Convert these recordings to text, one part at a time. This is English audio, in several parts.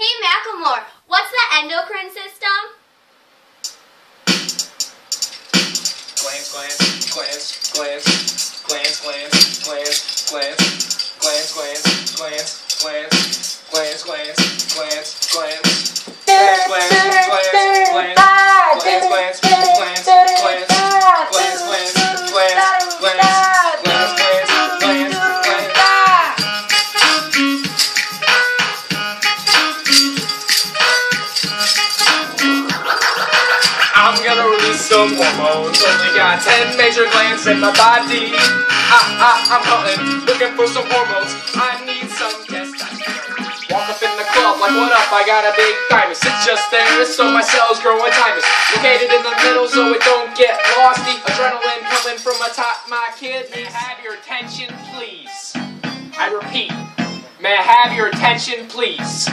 Hey Macklemore, what's the endocrine system? Glands, glands, glands, glands, glands, glands, glands, glands, some hormones. Only got 10 major glands in my body. I, I, I'm hunting, looking for some hormones. I need some testosterone. Walk up in the club, like, what up? I got a big thymus. It's just there, so my cells grow in thymus. Located in the middle, so it don't get lost. The adrenaline coming from atop my kidneys. Have your attention, please. I repeat, may I have your attention, please?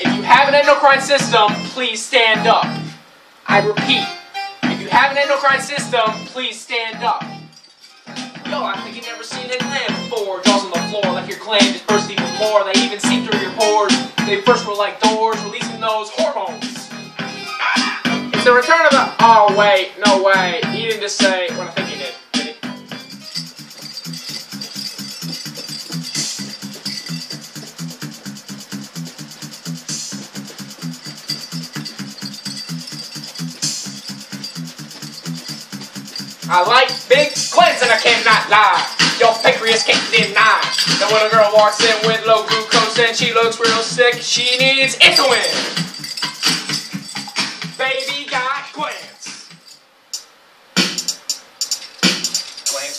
If you have an endocrine system, please stand up. I repeat, have an endocrine system, please stand up. Yo, I think you've never seen a gland before. Jaws on the floor, like your gland is bursting with more. They even seep through your pores. They first were like doors, releasing those hormones. It's the return of the. Oh wait, no way. He didn't just say what I think he did. I like big glands and I cannot lie. Your pancreas can't deny. Now when a girl walks in with low glucose and she looks real sick, she needs insulin. Baby got. Glands,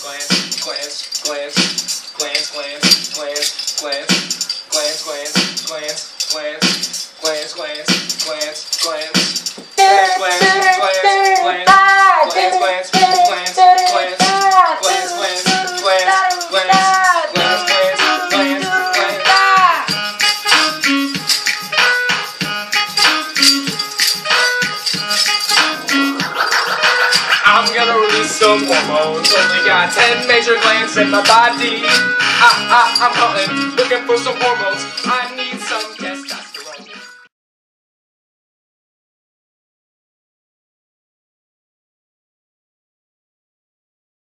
glands, glands, glands, glands, glands, glands, glands, glands, glands, glands, glands, some hormones. Only got 10 major glands in my body. I, I, I'm hunting, looking for some hormones. I need some